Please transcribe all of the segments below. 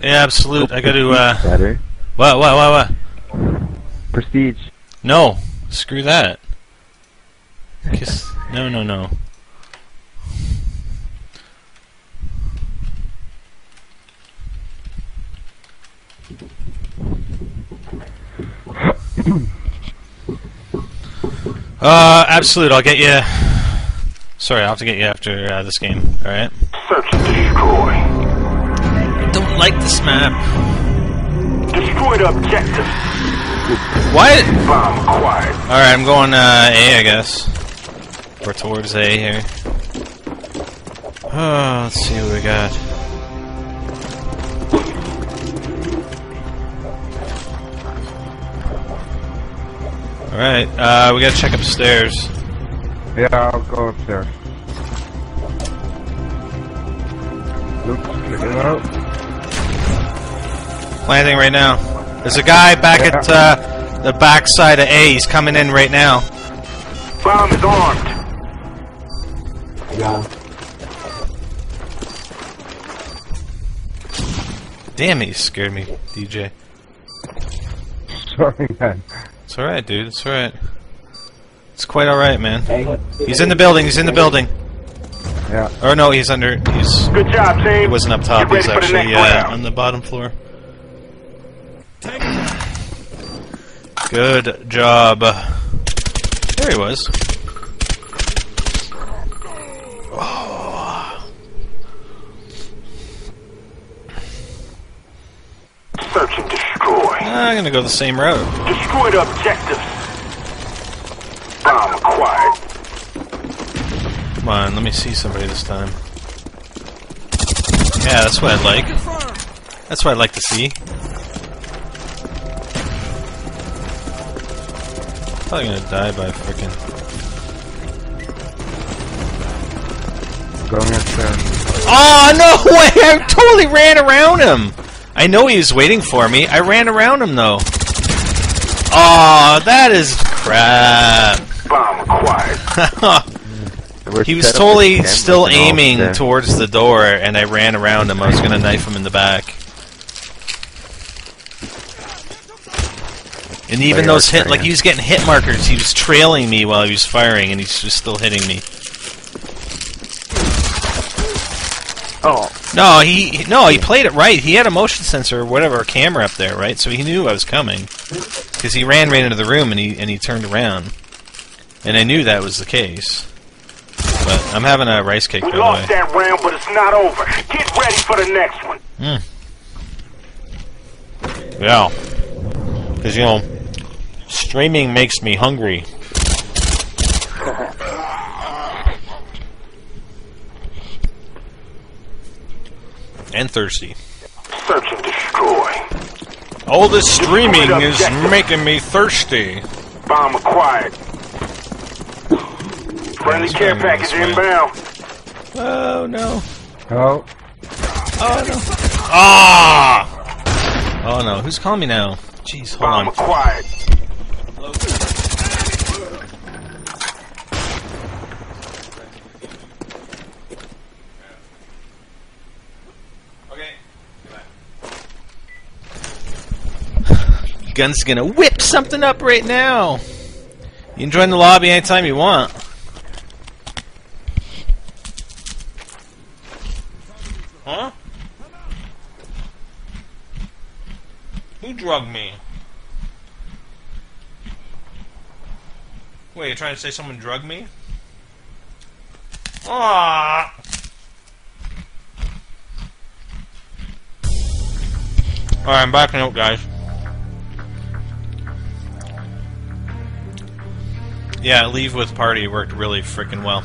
Yeah, absolute. I got to. Uh, Better. what? What? What? What? Prestige. No. Screw that. Kiss. No. No. No. Uh, absolute. I'll get you. Sorry, I'll have to get you after uh, this game. All right. Search and destroy. Don't like this map. Destroyed objective. What? Bomb acquired. All right, I'm going uh, A, I guess. Or towards A here. Oh, let's see what we got. All right, uh, we gotta check upstairs. Yeah, I'll go upstairs. Luke, get it out. Landing right now. There's a guy back at uh, the back side of A. He's coming in right now. Bomb is armed. Damn it, you scared me, DJ. Sorry, man. It's alright, dude. It's alright. It's quite alright, man. He's in the building. He's in the building. Yeah. Or no, he's under. He's. Good job, team. He wasn't up top. He's ready for the actually uh, on the bottom floor. Good job. There he was. Search and destroy. Ah, I'm gonna go the same route. Destroy the objectives. Bomb acquired. Come on, let me see somebody this time. Yeah, that's what I'd like. That's what I'd like to see. I'm probably gonna die by freaking. Going upstairs. Oh no way! I totally ran around him. I know he was waiting for me. I ran around him though. Oh, that is crap. Bomb acquired. He was totally still aiming towards the door, and I ran around him. I was gonna knife him in the back. And even They those hit, like he was getting hit markers. He was trailing me while he was firing, and he's just still hitting me. Oh, No, he he- no, he played it right. He had a motion sensor or whatever, a camera up there, right? So he knew I was coming because he ran right into the room and he and he turned around, and I knew that was the case. But I'm having a rice cake, by We the lost way. that round, but it's not over. Get ready for the next one. Hmm. Yeah, because you know, streaming makes me hungry. And thirsty. Search and destroy. All this streaming is making me thirsty. Bomb acquired. Friendly It's care package inbound. Oh no. oh. Oh no. Ah! Oh no, who's calling me now? Jeez, hold Bomb on. acquired. Gun's gonna whip something up right now. You can join the lobby anytime you want. Huh? Who drugged me? Wait, you're trying to say someone drugged me? Ah. Alright, I'm backing out, guys. Yeah, leave with party worked really freaking well.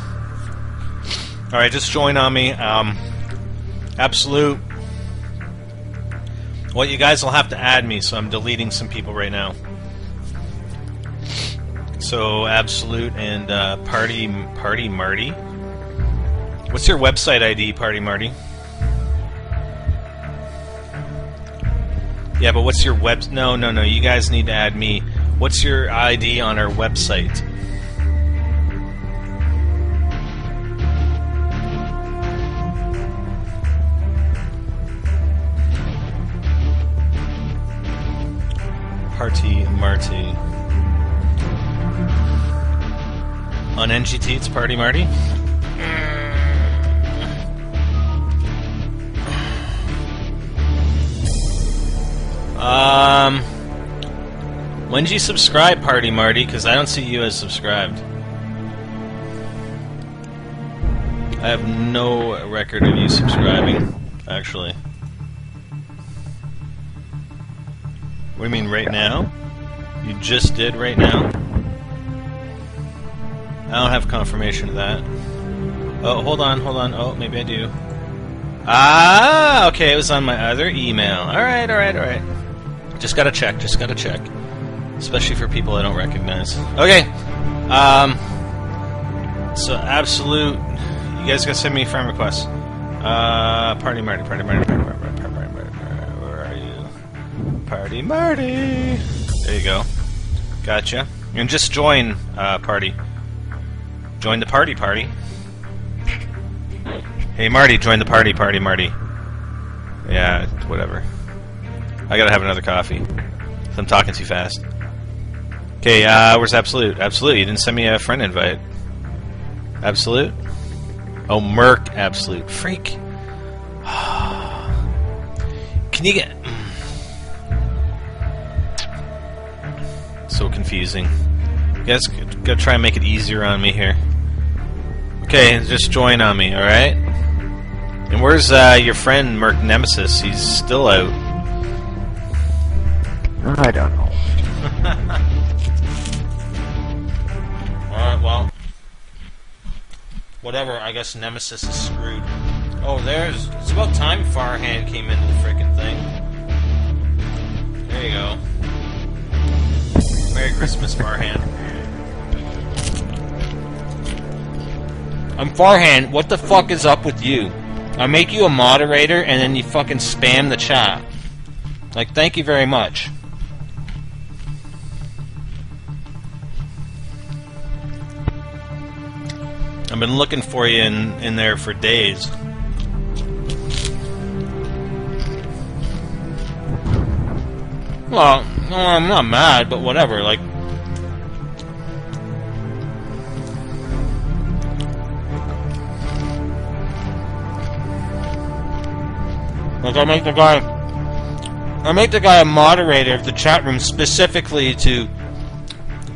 Alright, just join on me. Um, absolute. Well, you guys will have to add me, so I'm deleting some people right now. So, absolute and uh, party, party Marty. What's your website ID, Party Marty? Yeah, but what's your web? No, no, no. You guys need to add me. What's your ID on our website? Marty. Marty. On NGT, it's Party Marty. Um, when did you subscribe, Party Marty? Because I don't see you as subscribed. I have no record of you subscribing, actually. What do you mean, right now? You just did right now? I don't have confirmation of that. Oh, hold on, hold on. Oh, maybe I do. Ah, okay, it was on my other email. Alright, alright, alright. Just gotta check, just gotta check. Especially for people I don't recognize. Okay. Um. So, absolute. You guys gotta send me friend requests. Uh, Party Party Party Party you? Party Marty! There you go. Gotcha. And just join, uh, party. Join the party, party. Hey, Marty, join the party, party, Marty. Yeah, whatever. I gotta have another coffee. I'm talking too fast. Okay, uh, where's Absolute? Absolute, you didn't send me a friend invite. Absolute? Oh, Merc Absolute. Freak. Can you get. So confusing. You guys gotta try and make it easier on me here. Okay, just join on me, alright? And where's uh, your friend Merc Nemesis? He's still out. I don't know. Alright, well. Whatever, I guess Nemesis is screwed. Oh, there's. It's about time Farhan came into the freaking thing. There you go. Christmas, Farhan. I'm um, Farhan. what the fuck is up with you? I make you a moderator and then you fucking spam the chat. Like, thank you very much. I've been looking for you in, in there for days. Well, I'm not mad, but whatever. Like, like I make the guy, I make the guy a moderator of the chat room specifically to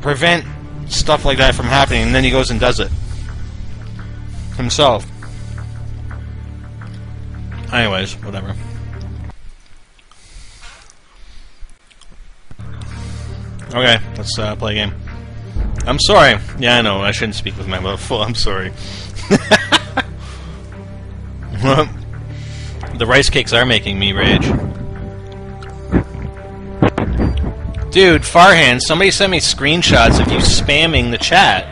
prevent stuff like that from happening, and then he goes and does it himself. Anyways, whatever. Okay, let's uh, play a game. I'm sorry. Yeah, I know. I shouldn't speak with my mouth full. I'm sorry. the rice cakes are making me rage. Dude, Farhan, somebody sent me screenshots of you spamming the chat,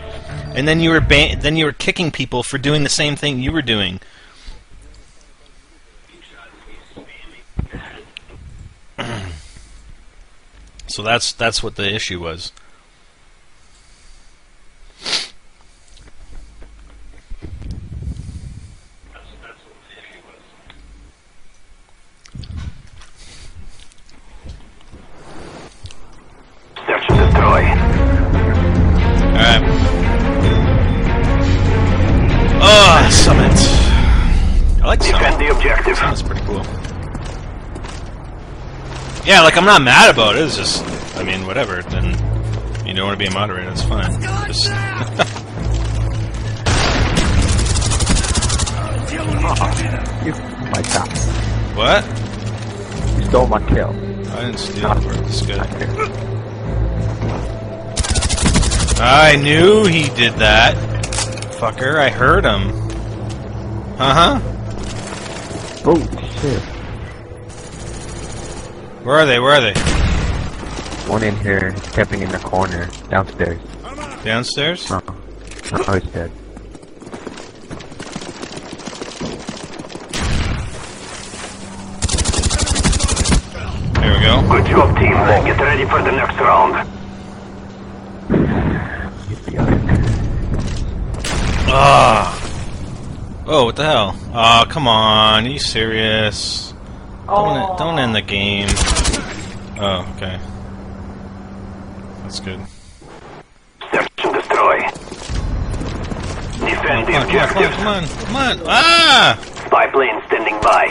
and then you were then you were kicking people for doing the same thing you were doing. So that's that's what the issue was. Like Defend Summit. the objective. Summit's pretty cool. Yeah, like I'm not mad about it. It's just, I mean, whatever. Then you don't want to be a moderator. That's fine. Just, You, my top. what? You stole my kill. I didn't steal it. It's good. I knew he did that. Fucker, I heard him. Uh huh. Oh shit! Where are they? Where are they? One in here, stepping in the corner, downstairs. Downstairs? Oh, oh he's dead. There we go. Good job, team. Get ready for the next round. Ah. Oh, what the hell? Oh, come on. Are you serious? Don't, don't end the game. Oh, okay. That's good. Search and destroy. Defend the Come on, come on, come on, come on! Ah! Spy plane standing by.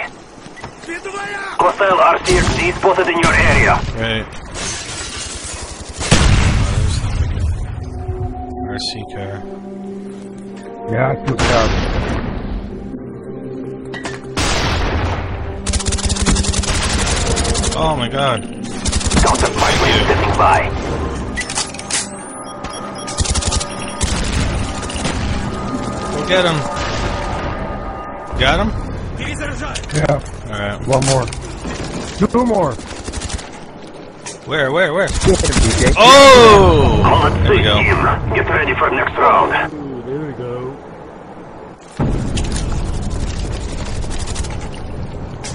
Hostile RCXD spotted in your area. Right. RC car. Yeah, I took out. Oh my god. Counter spy plane standing by. Go get him. Got him? Yeah, Alright. one more. Two more. Where, where, where? Get him, DJ. Oh! All There we go. Get ready for next round. There we go.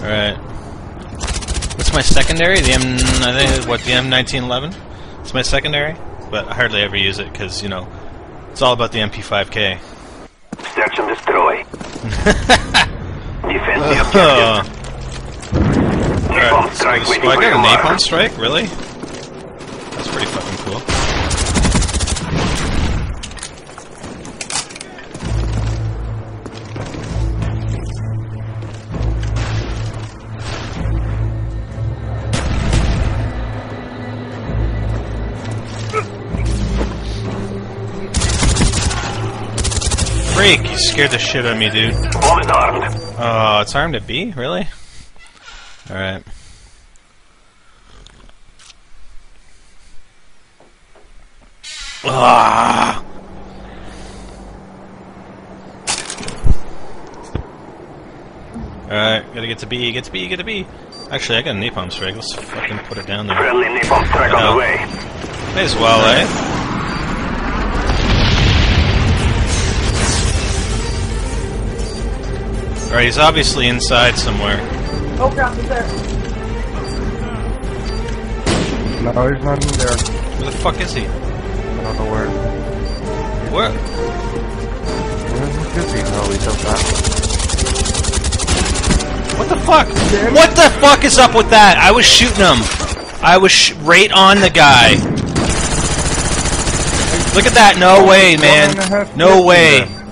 Alright. What's my secondary? The M. I think what the M1911. It's my secondary, but I hardly ever use it because you know it's all about the MP5K. Search and destroy. Defend the Uh, objectives. Napalm Alright, strike so, waiting I got a napalm strike, really? That's pretty fucking cool. Freak, you scared the shit out of me, dude. Is armed. Oh, it's armed at B? Really? Alright. Ah! Alright, gotta get to B, get to B, get to B. Actually, I got a napalm strike. Let's fucking put it down there. Friendly napalm strike on the way. May as well, eh? Alright, he's obviously inside somewhere. Oh crap, he's there. No, he's not in there. Where the fuck is he? I don't know where. Where? Where is he? No, he's outside. What the fuck? What the fuck is up with that? I was shooting him. I was sh- right on the guy. Look at that. No way, One and a man. No minutes way.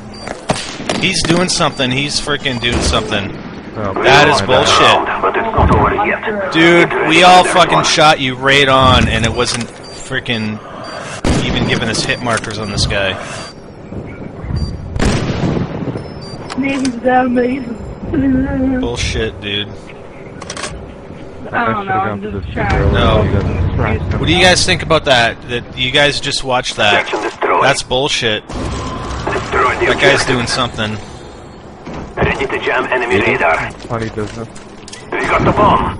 In He's doing something. He's freaking doing something. Oh, That is bullshit. Round, but it's not over yet. Dude, we all fucking shot you right on, and it wasn't freaking even giving us hit markers on this guy. Name's that amazing. Bullshit, dude. I don't know, I'm just trying. No. early. You guys distracted him. What do you guys think about that? That you guys just watched that? Search and destroy. That's bullshit. Destroy the That guy's doing something. Ready to jam enemy radar. Funny business. We got the bomb.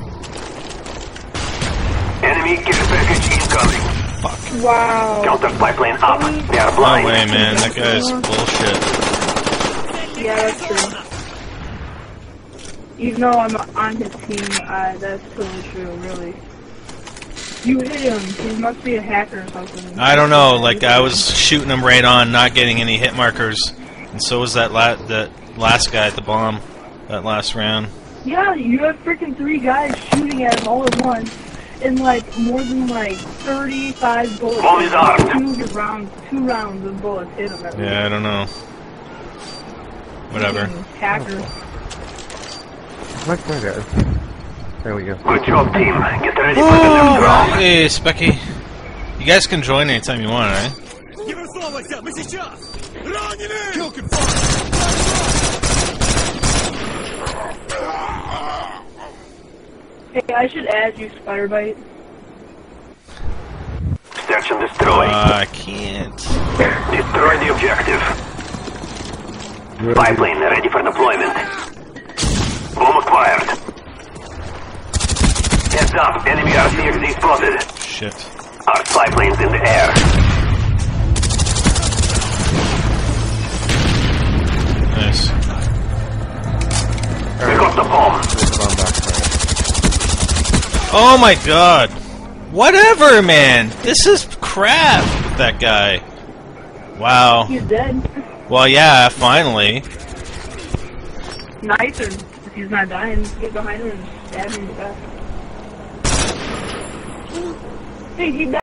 Enemy care package incoming. Fuck. Wow. Counter spy plane up. They are No blind. way, man. That guy's bullshit. Yeah, that's true. Even though I'm on his team, uh, that's totally true, really. You hit him. He must be a hacker or something. I don't know. Like I was shooting him right on, not getting any hit markers, and so was that la- that last guy at the bomb. That last round. Yeah, you have freaking three guys shooting at him all at once, and like more than like 35 bullets. Bomb is armed. Two rounds, two rounds of bullets hit him. At Yeah, I don't know. Whatever. Freaking Hacker. Like that, guys. There we go. Good job, team. Get ready for oh, the round. Hey, Specky. You guys can join anytime you want, right? Hey, I should add you, SpiderBite. Search and. Uh, I can't. Destroy the objective. Pipeline ready for deployment. Bomb acquired. Heads up, enemy RCXD spotted. Shit. Our spy plane's in the air. Nice. We got the bomb. Put it on back. Oh my god. Whatever, man. This is crap with that guy. Wow. He's dead. Well, yeah, finally. Nice, or if he's not dying, get behind him and stab him in the back. Hey, he died.